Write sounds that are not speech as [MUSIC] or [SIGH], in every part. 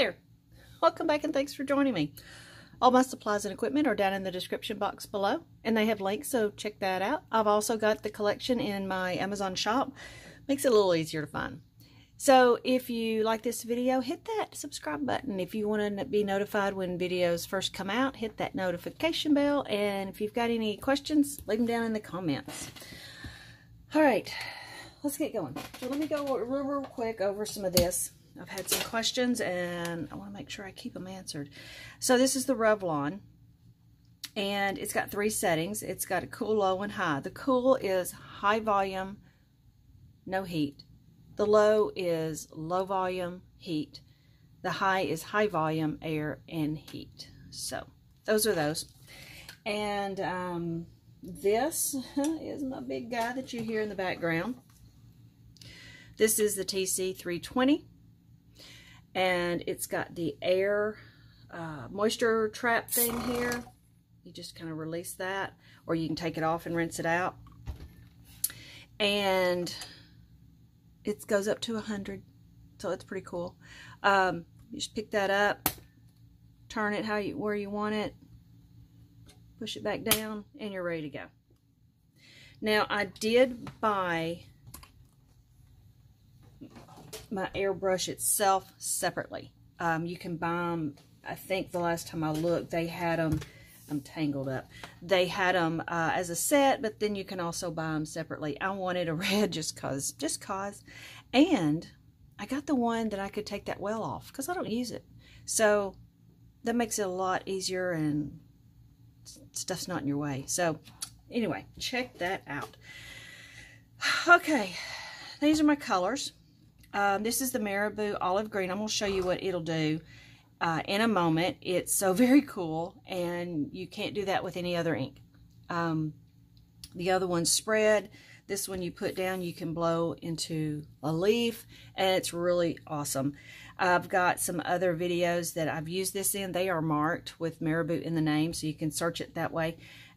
there. Welcome back and thanks for joining me. All my supplies and equipment are down in the description box below and they have links so check that out. I've also got the collection in my Amazon shop. Makes it a little easier to find. So if you like this video, hit that subscribe button. If you want to be notified when videos first come out, hit that notification bell. And if you've got any questions, leave them down in the comments. All right, let's get going. So let me go real, real quick over some of this. I've had some questions and I want to make sure I keep them answered. So this is the Revlon and it's got three settings. It's got a cool, low, and high. The cool is high volume, no heat. The low is low volume, heat. The high is high volume, air, and heat. So those are those. And um, this [LAUGHS] is my big guy that you hear in the background. This is the TC320. And it's got the air uh, moisture trap thing here. You just kind of release that. Or you can take it off and rinse it out. And it goes up to 100 so it's pretty cool um, you just pick that up turn it how you where you want it push it back down and you're ready to go now I did buy my airbrush itself separately um, you can buy them I think the last time I looked they had them I'm tangled up. They had them uh, as a set, but then you can also buy them separately. I wanted a [LAUGHS] red just cause, just cause. And I got the one that I could take that well off because I don't use it. So that makes it a lot easier and stuff's not in your way. So anyway, check that out. [SIGHS] Okay, these are my colors. Um, this is the Marabu Olive Green. I'm going to show you what it'll do uh, in a moment. It's so [LAUGHS] very cool, and you can't do that with any other ink. Um, the other one's spread. This one you put down, you can blow into a leaf, and it's really awesome. I've got some other videos that I've used this in. They are marked with Marabu in the name, so you can search it that way.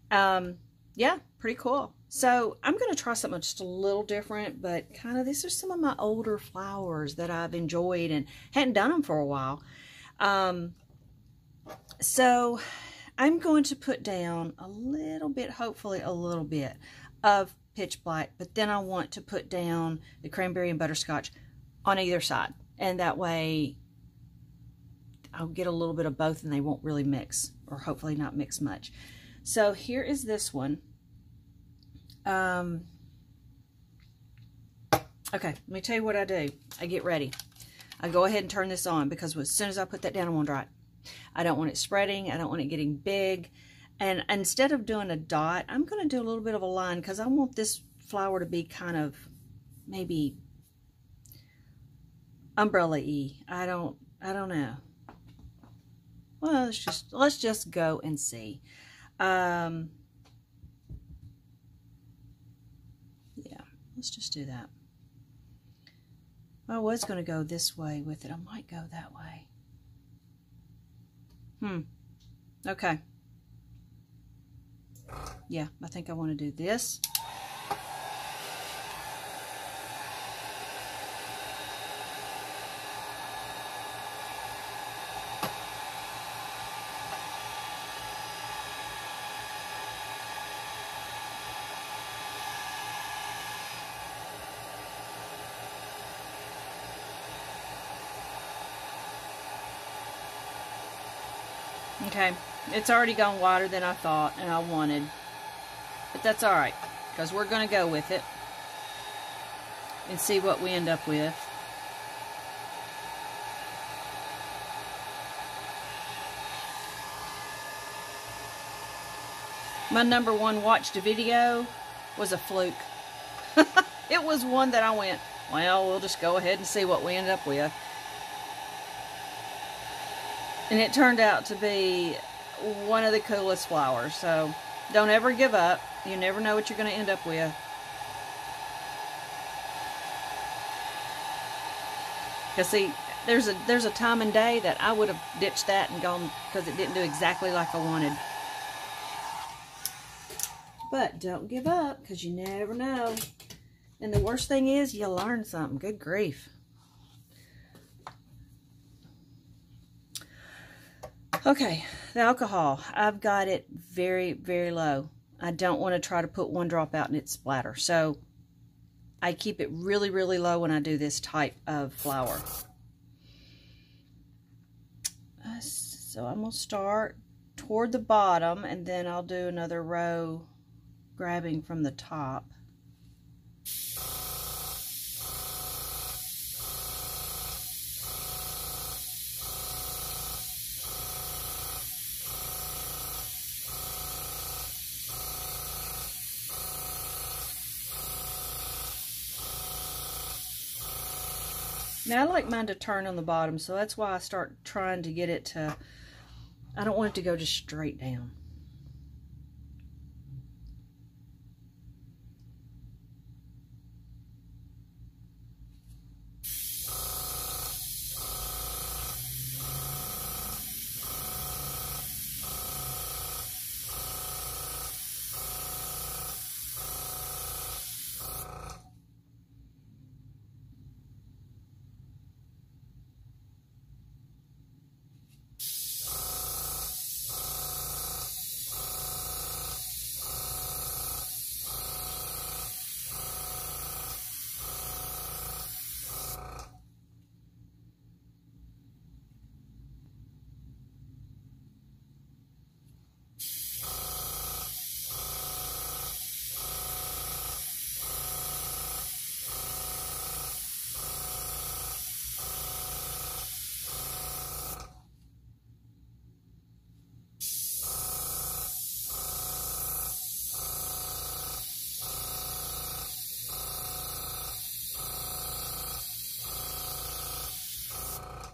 Um, yeah, pretty cool. So I'm going to try something just a little different, but kind of these are some of my older flowers that I've enjoyed and hadn't done them for a while. Um, so I'm going to put down a little bit, hopefully a little bit of pitch black, but then I want to put down the cranberry and butterscotch on either side. And that way I'll get a little bit of both and they won't really mix, or hopefully not mix much. So here is this one. Um, okay, let me tell you what I do. I get ready. I go ahead and turn this on because as soon as I put that down, I want to dry it. I don't want it spreading. I don't want it getting big. And instead of doing a dot, I'm going to do a little bit of a line because I want this flower to be kind of maybe umbrella-y. I don't, I don't know. Well, let's just, let's just go and see. Um, yeah, let's just do that. I was going to go this way with it. I might go that way. Hmm. Okay. Yeah, I think I want to do this. Okay, it's already gone wider than I thought and I wanted. But that's alright, because we're going to go with it and see what we end up with. My number one watched video was a fluke. [LAUGHS] it was one that I went, well, we'll just go ahead and see what we end up with. And it turned out to be one of the coolest flowers. So don't ever give up. You never know what you're going to end up with. Because see, there's a there's a time and day that I would have ditched that and gone because it didn't do exactly like I wanted. But don't give up because you never know. And the worst thing is you learn something. Good grief. Okay, the alcohol. I've got it very, very low. I don't want to try to put one drop out and it splatter. So I keep it really, really low when I do this type of flower. Uh, so I'm going to start toward the bottom and then I'll do another row grabbing from the top. Now I like mine to turn on the bottom, so that's why I start trying to get it to, I don't want it to go just straight down.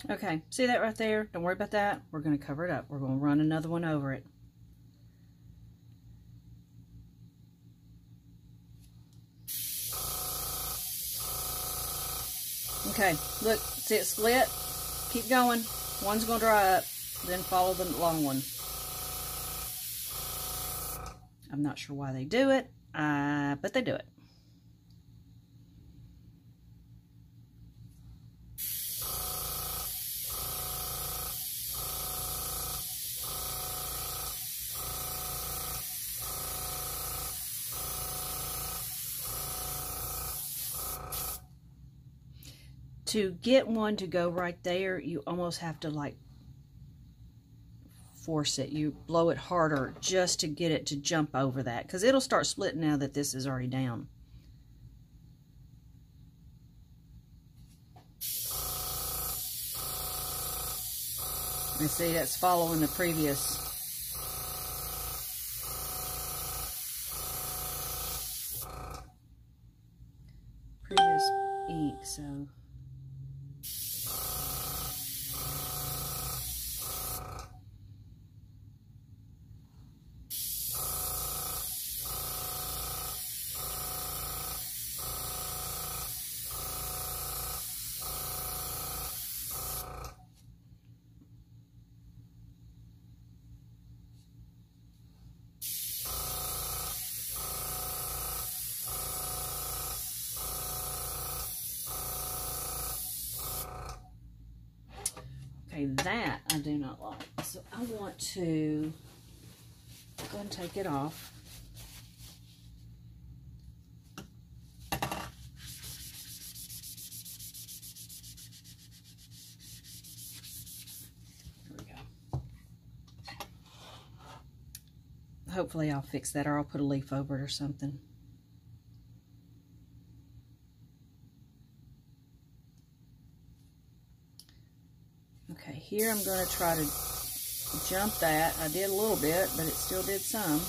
Okay, see that right there? Don't worry about that. We're going to cover it up. We're going to run another one over it. Okay, look, see it split? Keep going. One's going to dry up, then follow the long one. I'm not sure why they do it, uh, but they do it. To get one to go right there, you almost have to like force it. You blow it harder just to get it to jump over that because it'll start splitting now that this is already down. And see, that's following the previous ink, so Okay, that I do not like. So I want to go and take it off. There we go. Hopefully I'll fix that or I'll put a leaf over it or something. Okay, here I'm going to try to jump that. I did a little bit, but it still did some.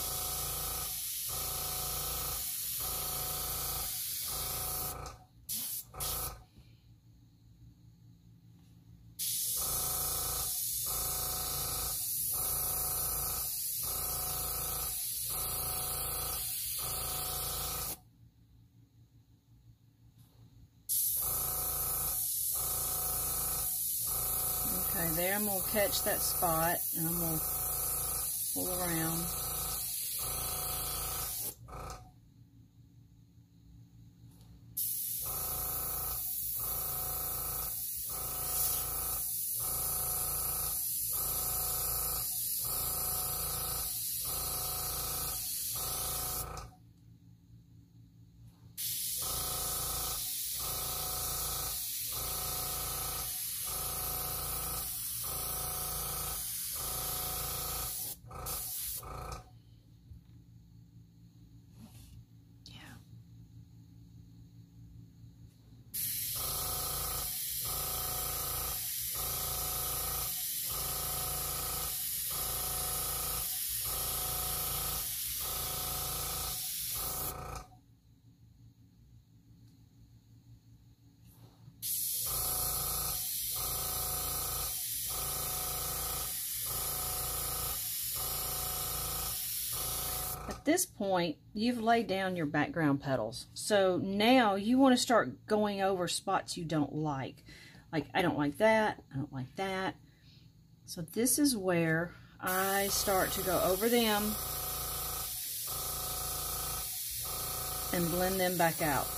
there. I'm going to catch that spot and I'm going to pull around. This point, you've laid down your background petals. So now you want to start going over spots you don't like. Like, I don't like that. I don't like that. So this is where I start to go over them and blend them back out.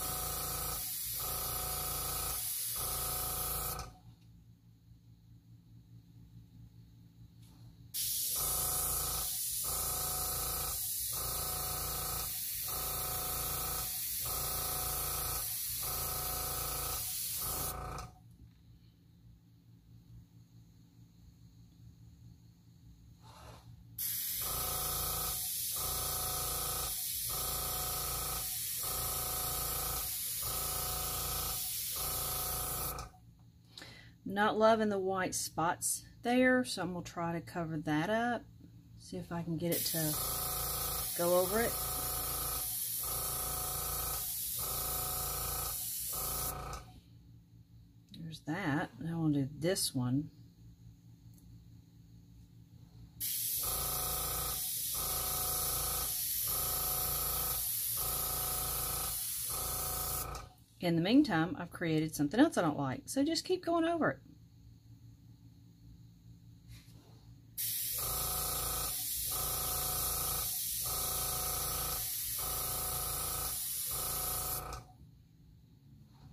Not loving the white spots there, so I'm going to try to cover that up. See if I can get it to go over it. There's that. Now I'll do this one. In the meantime, I've created something else I don't like. So just keep going over it.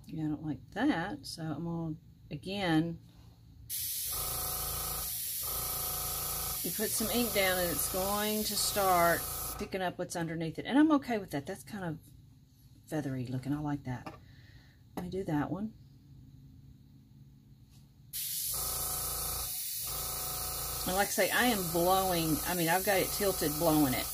Yeah, I don't like that. So I'm going to, again, you put some ink down and it's going to start picking up what's underneath it. And I'm okay with that. That's kind of feathery looking. I like that. Let me do that one. And like I say, I am blowing, I mean, I've got it tilted blowing it.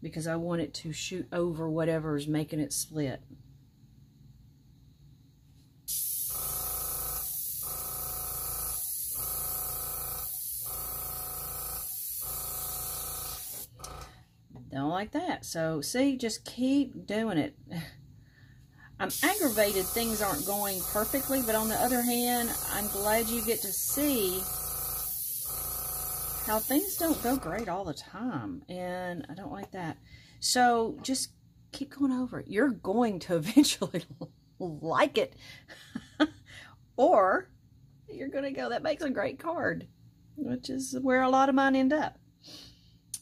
Because I want it to shoot over whatever is making it split. Like that. So, see, just keep doing it. [SIGHS] I'm aggravated things aren't going perfectly, but on the other hand, I'm glad you get to see how things don't go great all the time. And I don't like that. So, just keep going over it. You're going to [LAUGHS] eventually like it. [LAUGHS] or you're going to go, that makes a great card, which is where a lot of mine end up.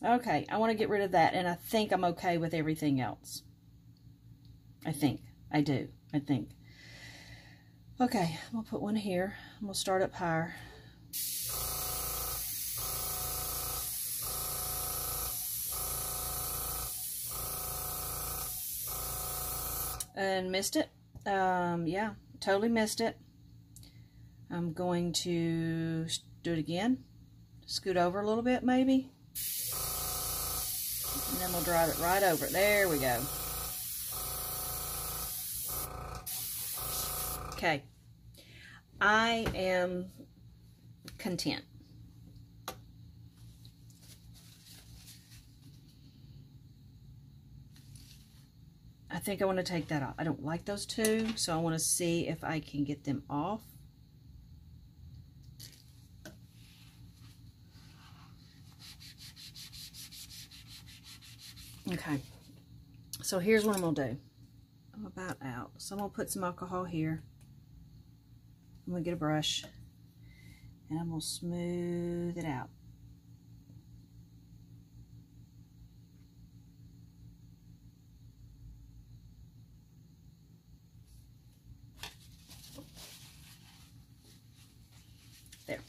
Okay, I want to get rid of that, and I think I'm okay with everything else. I think. I do. I think. Okay, I'm going to put one here. I'm going to start up higher. And missed it. Um, yeah, totally missed it. I'm going to do it again. Scoot over a little bit, maybe. And then we'll drive it right over. There we go. Okay. I am content. I think I want to take that off. I don't like those two, so I want to see if I can get them off. Okay, so here's what I'm going to do. I'm about out. So I'm going to put some alcohol here. I'm going to get a brush and I'm going to smooth it out. There.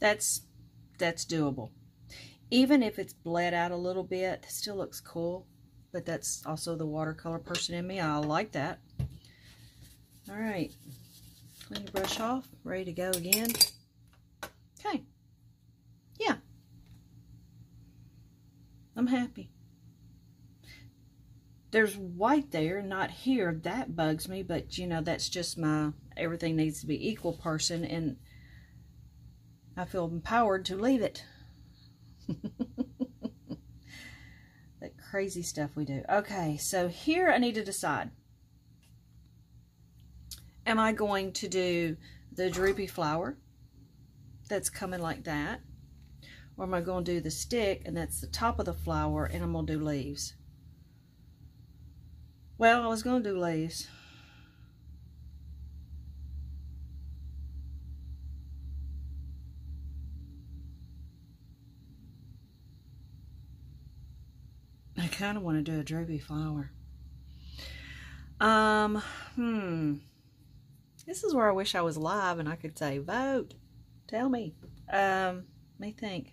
That's that's doable even if it's bled out a little bit, it still looks cool. But that's also the watercolor person in me. I like that. All right. Clean your brush off. Ready to go again. Okay. Yeah. I'm happy. There's white there, not here. That bugs me, but, you know, that's just my everything needs to be equal person, and I feel empowered to leave it. [LAUGHS] that crazy stuff we do. Okay, so here I need to decide. Am I going to do the droopy flower that's coming like that? Or am I going to do the stick and that's the top of the flower and I'm going to do leaves? Well, I was going to do leaves. Kind of want to do a droopy flower. Um, hmm. This is where I wish I was live and I could say, vote. Tell me. Um, let me think.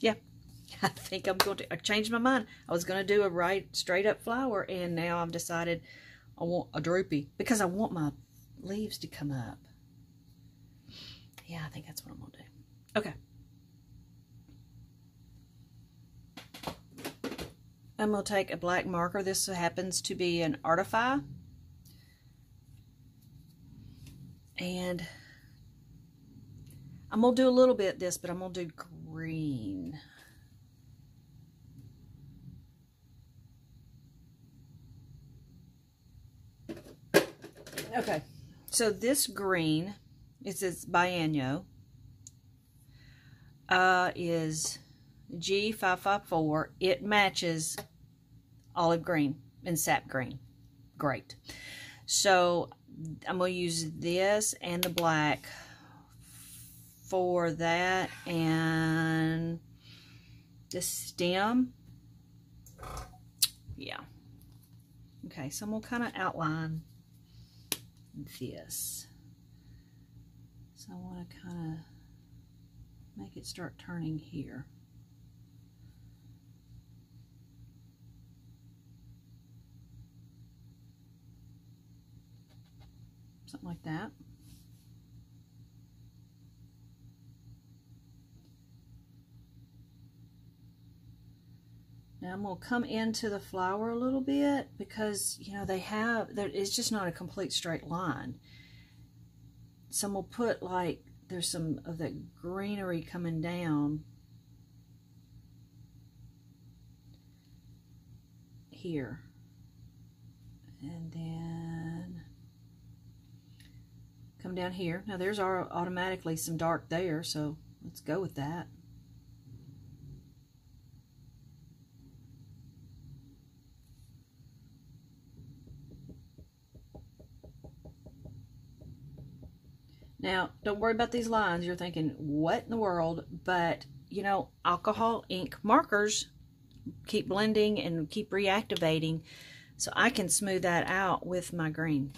Yeah, [LAUGHS] I think I'm going to, I changed my mind. I was going to do a right, straight up flower and now I've decided I want a droopy because I want my leaves to come up. Yeah, I think that's what I'm going to do. Okay. I'm going to take a black marker. This happens to be an Artify. And I'm going to do a little bit of this, but I'm going to do green. Okay, so this green it says Bianyo, uh, is G554. It matches olive green and sap green. Great. So I'm going to use this and the black for that and the stem. Yeah. Okay, so I'm going to kind of outline this. I want to kind of make it start turning here. Something like that. Now I'm going to come into the flower a little bit because, you know, they have, it's just not a complete straight line some will put like there's some of that greenery coming down. Here. And then come down here. Now there's our automatically some dark there so let's go with that Now, don't worry about these lines. You're thinking, what in the world? But, you know, alcohol ink markers keep blending and keep reactivating. So I can smooth that out with my green.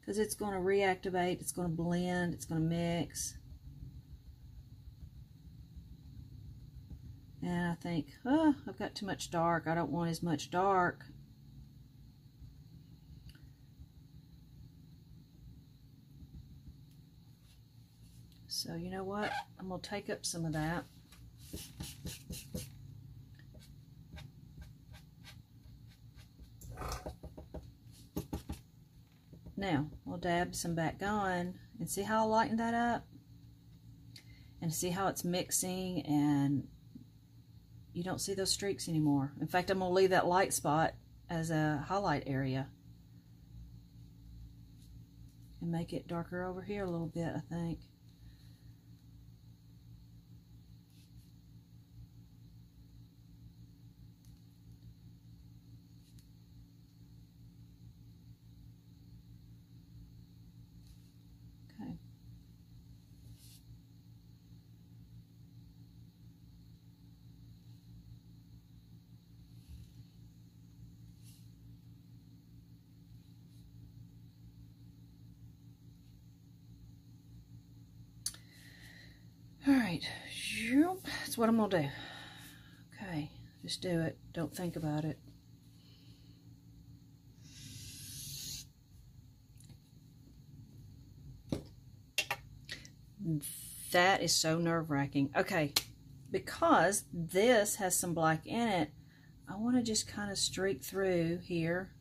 Because it's going to reactivate, it's going to blend, it's going to mix. And I think, oh, I've got too much dark. I don't want as much dark. So you know what? I'm going to take up some of that. Now, we'll dab some back on and see how I lighten that up and see how it's mixing and you don't see those streaks anymore. In fact, I'm going to leave that light spot as a highlight area and make it darker over here a little bit, I think. Right. That's what I'm going to do. Okay. Just do it. Don't think about it. That is so nerve-wracking. Okay. Because this has some black in it, I want to just kind of streak through here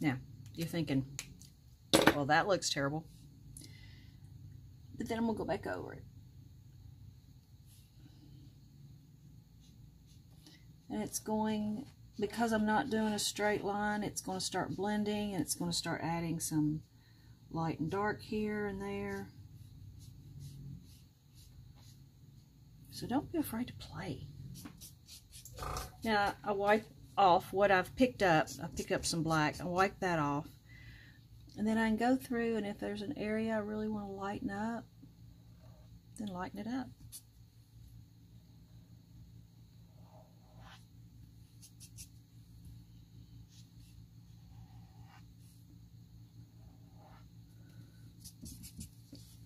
Now, you're thinking, well, that looks terrible. But then I'm going to go back over it. And it's going, because I'm not doing a straight line, it's going to start blending and it's going to start adding some light and dark here and there. So don't be afraid to play. Now, I wipe off what I've picked up. I pick up some black. I wipe that off. And then I can go through, and if there's an area I really want to lighten up, then lighten it up.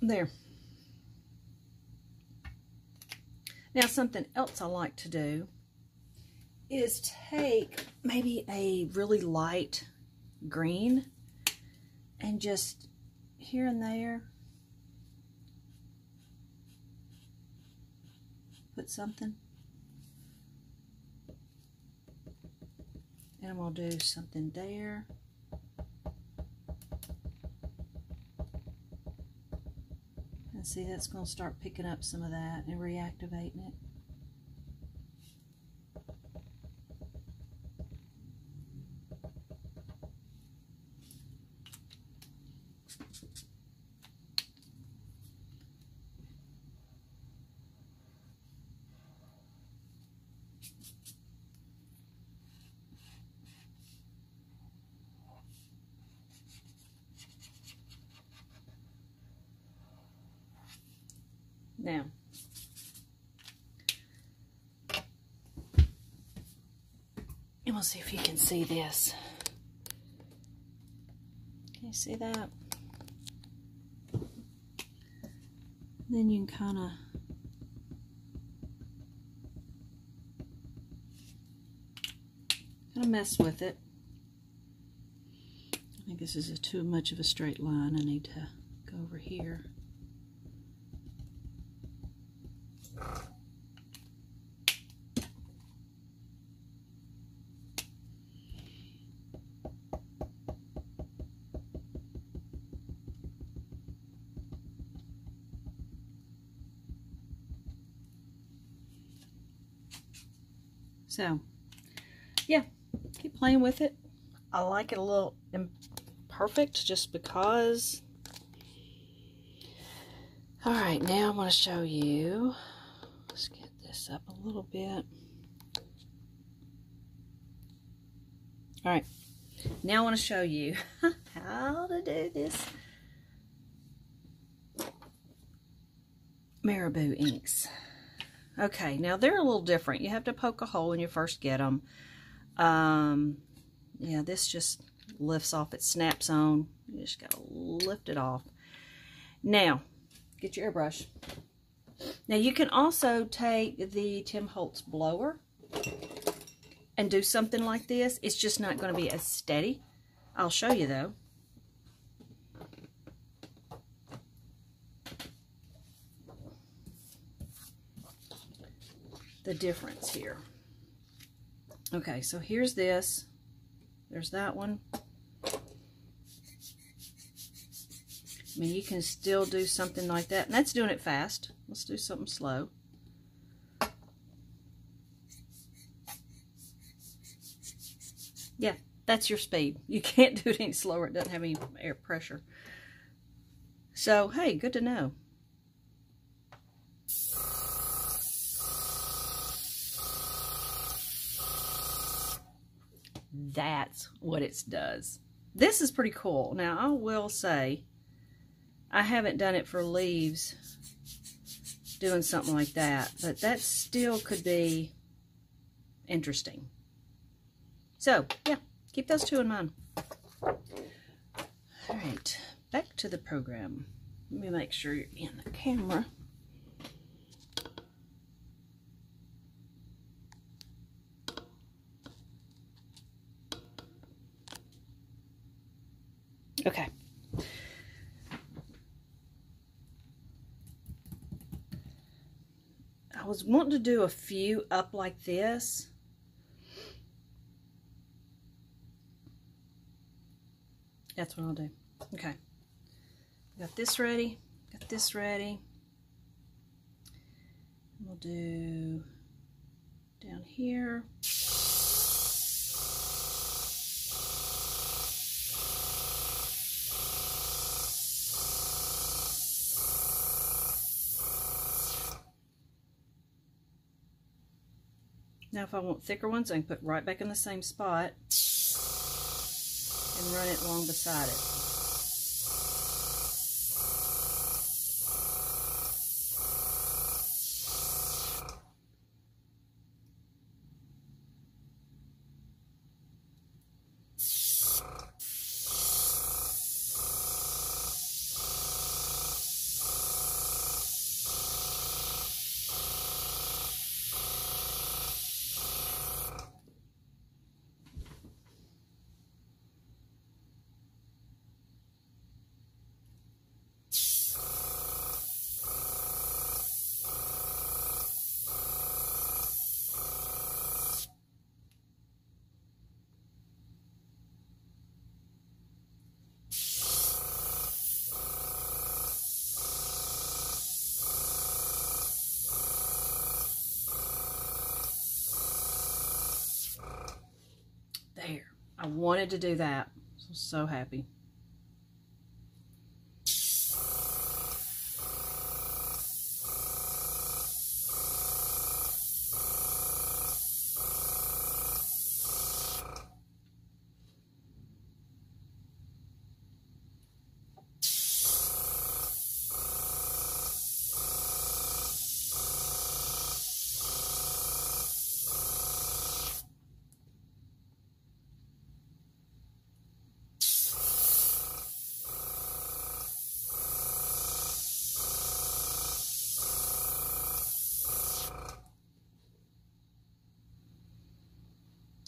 There. Now something else I like to do is take maybe a really light green and just here and there put something. And I'm going to do something there. And see, that's going to start picking up some of that and reactivating it. Now, and we'll see if you can see this. Can you see that? Then you can kind of kind of mess with it. I think this is too much of a straight line. I need to go over here. So, yeah, keep playing with it. I like it a little imperfect just because. All right, now I want to show you. Let's get this up a little bit. All right, now I want to show you [LAUGHS] how to do this Marabu inks. Okay, now they're a little different. You have to poke a hole when you first get them. Um, yeah, this just lifts off. It snaps on. You just got to lift it off. Now, get your airbrush. Now, you can also take the Tim Holtz blower and do something like this. It's just not going to be as steady. I'll show you, though. The difference here. Okay, so here's this. There's that one. I mean, you can still do something like that. And that's doing it fast. Let's do something slow. Yeah, that's your speed. [LAUGHS] You can't do it any slower. It doesn't have any air pressure. So, hey, good to know. That's what it does. This is pretty cool. Now, I will say, I haven't done it for leaves, doing something like that, but that still could be interesting. So, yeah, keep those two in mind. All right, back to the program. Let me make sure you're in the camera. Okay. I was wanting to do a few up like this. That's what I'll do. Okay. Got this ready. Got this ready. We'll do down here. Now if I want thicker ones, I can put right back in the same spot and run it along beside it. Wanted to do that. I'm so happy.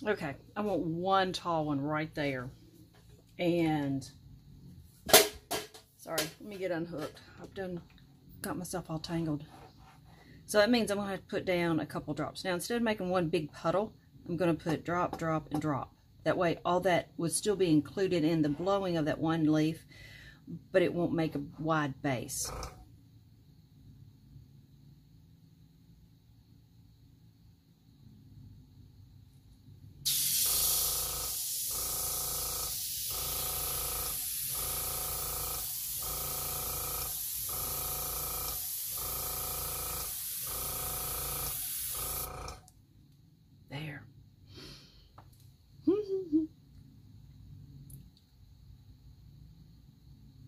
Okay, I want one tall one right there. And, sorry, let me get unhooked. I've done, got myself all tangled. So that means I'm going to have to put down a couple drops. Now, instead of making one big puddle, I'm going to put drop, drop, and drop. That way, all that would still be included in the blowing of that one leaf, but it won't make a wide base.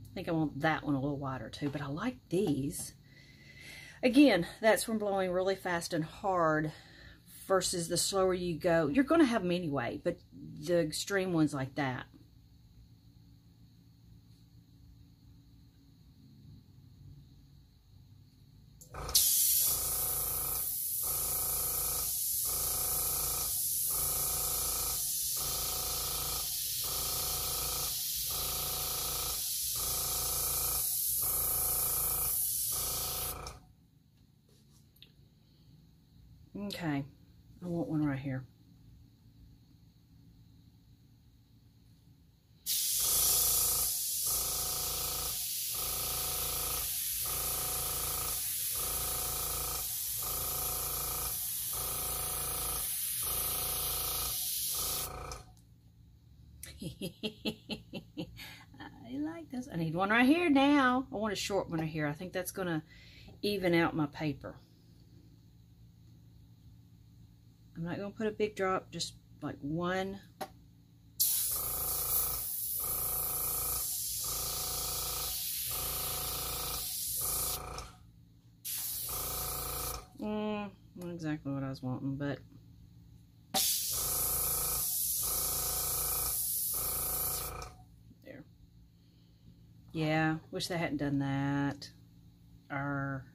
I think I want wider too, but I like these. Again, that's from blowing really fast and hard versus the slower you go. You're going to have them anyway, but the extreme ones like that. Okay, I want one right here. [LAUGHS] I like this. I need one right here now. I want a short one right here. I think that's going to even out my paper. Put a big drop, just like one. Mm, not exactly what I was wanting, but there. Yeah, wish they hadn't done that. Or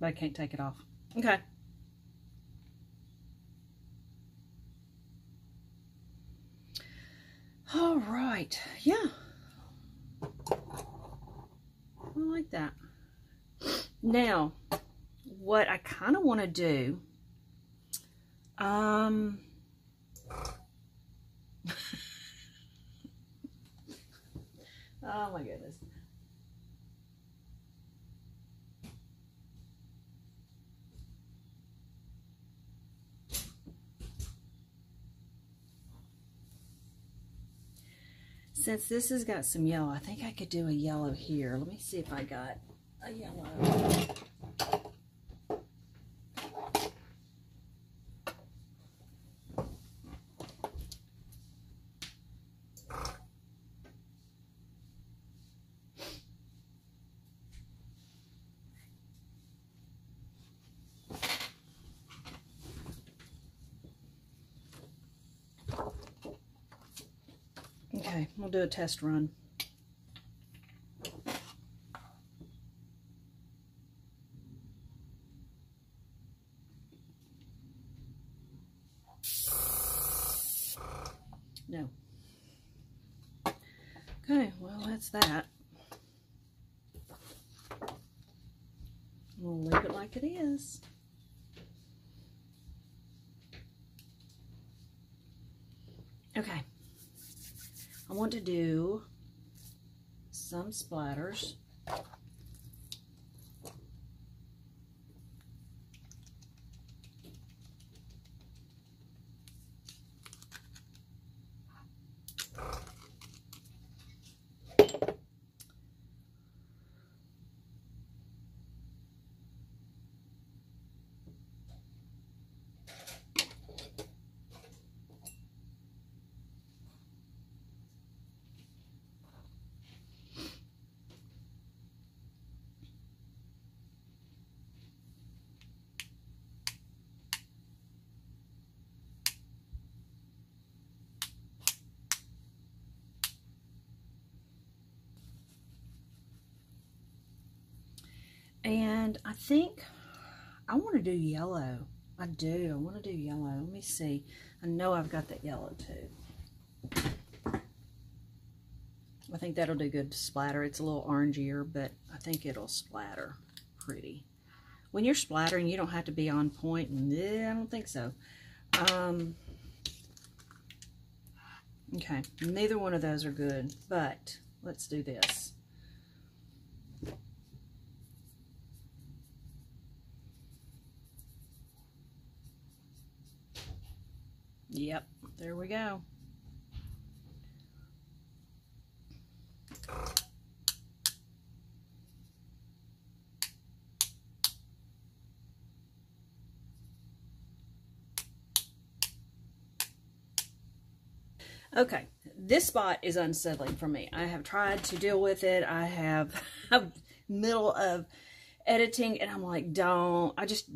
but I can't take it off. Okay. All right, yeah. I like that. Now, what I kind of want to do, um, [LAUGHS] oh my goodness. Since this has got some yellow, I think I could do a yellow here. Let me see if I got a yellow. Okay, we'll do a test run. No. Okay, well, that's that. We'll leave it like it is. Okay. I want to do some splatters. And I think I want to do yellow. I do. I want to do yellow. Let me see. I know I've got that yellow too. I think that'll do good to splatter. It's a little orangier, but I think it'll splatter pretty. When you're splattering, you don't have to be on point. I don't think so. Um, okay, neither one of those are good, but let's do this. Yep, there we go. Okay, this spot is unsettling for me. I have tried to deal with it. I have [LAUGHS] I'm middle of editing and I'm like, don't, I just,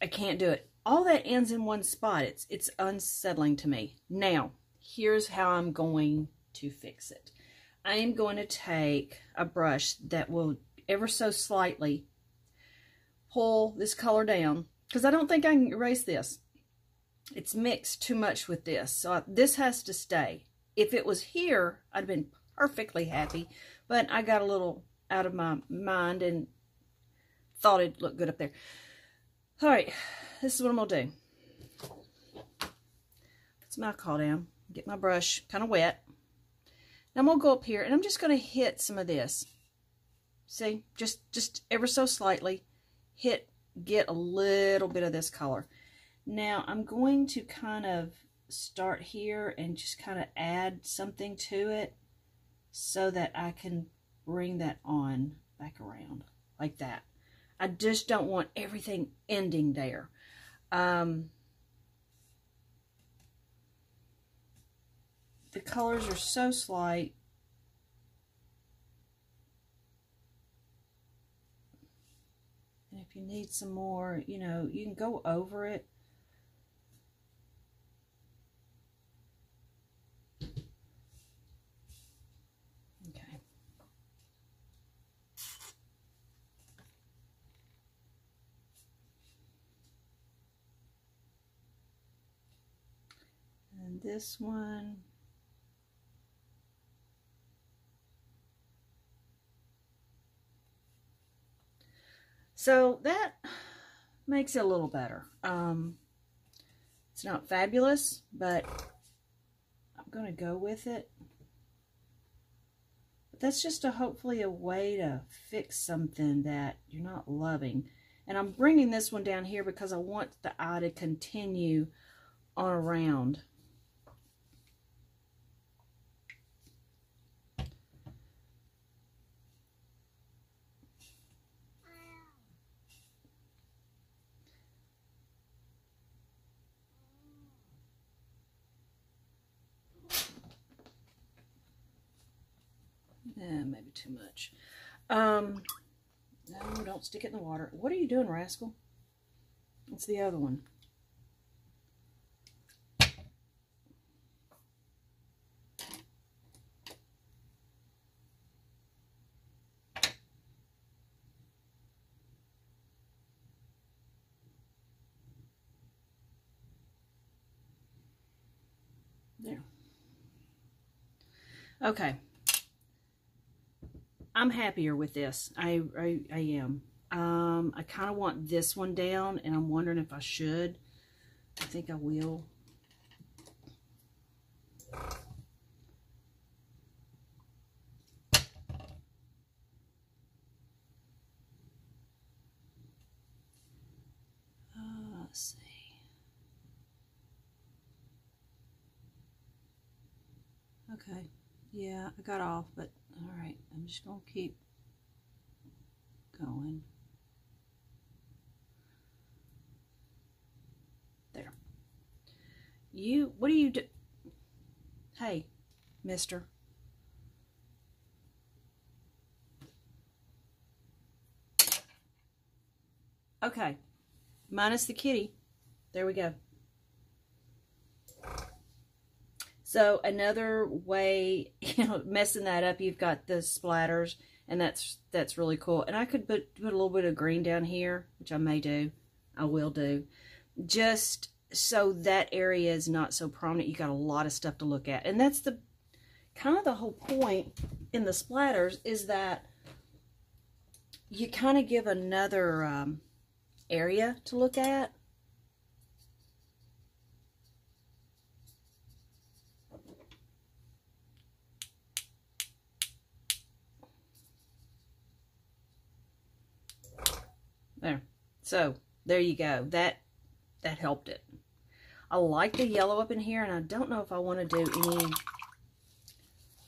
I can't do it all that ends in one spot. It's, it's unsettling to me. Now, here's how I'm going to fix it. I am going to take a brush that will ever so slightly pull this color down because I don't think I can erase this. It's mixed too much with this. So I, this has to stay. If it was here, I'd have been perfectly happy. But I got a little out of my mind and thought it looked good up there. All right, this is what I'm going to do. Put some alcohol down. Get my brush kind of wet. Now I'm going to go up here and I'm just going to hit some of this. See, just, just ever so slightly hit, get a little bit of this color. Now I'm going to kind of start here and just kind of add something to it so that I can bring that on back around like that. I just don't want everything ending there. Um, the colors are so slight. And if you need some more, you know, you can go over it. This one. So that makes it a little better. Um, it's not fabulous, but I'm going to go with it. But that's just a hopefully a way to fix something that you're not loving. And I'm bringing this one down here because I want the eye to continue on around. Eh, maybe too much. Um, no, don't stick it in the water. What are you doing, rascal? It's the other one. There. Okay. I'm happier with this. I, I, I am. Um, I kind of want this one down, and I'm wondering if I should. I think I will. Uh, see. Okay. Yeah, I got off, but I'm just going to keep going. There. You, what do you do? Hey, mister. Okay, minus the kitty. There we go. So another way, [LAUGHS] you know, messing that up, you've got the splatters, and that's that's really cool. And I could put, put a little bit of green down here, which I may do. I will do. Just so that area is not so prominent. You got a lot of stuff to look at. And that's the kind of the whole point in the splatters is that you kind of give another um, area to look at There. So, there you go. That that helped it. I like the yellow up in here, and I don't know if I want to do any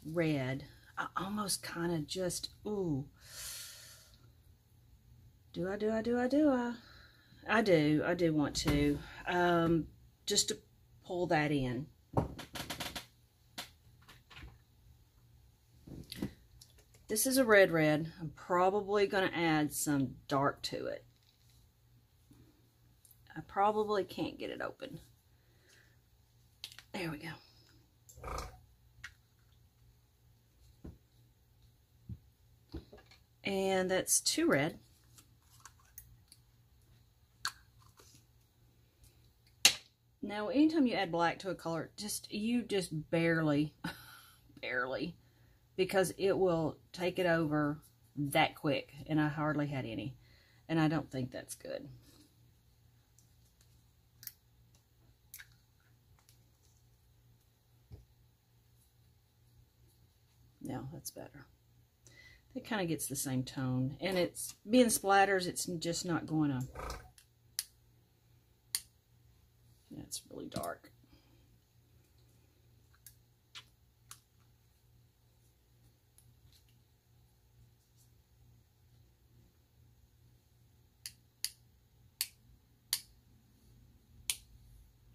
red. I almost kind of just, ooh. Do I, do I, do I, do I? I do. I do want to. Um, just to pull that in. This is a red red. I'm probably going to add some dark to it. I probably can't get it open. There we go. And that's two red. Now, anytime you add black to a color, just you just barely, [LAUGHS] barely because it will take it over that quick and I hardly had any and I don't think that's good. No, that's better. It kind of gets the same tone. And it's being splatters, it's just not going to... That's really dark.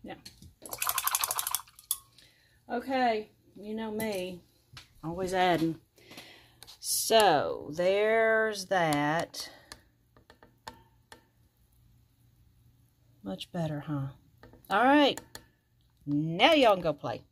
Yeah. Okay, you know me, always adding. So, there's that. Much better, huh? All right. Now y'all can go play.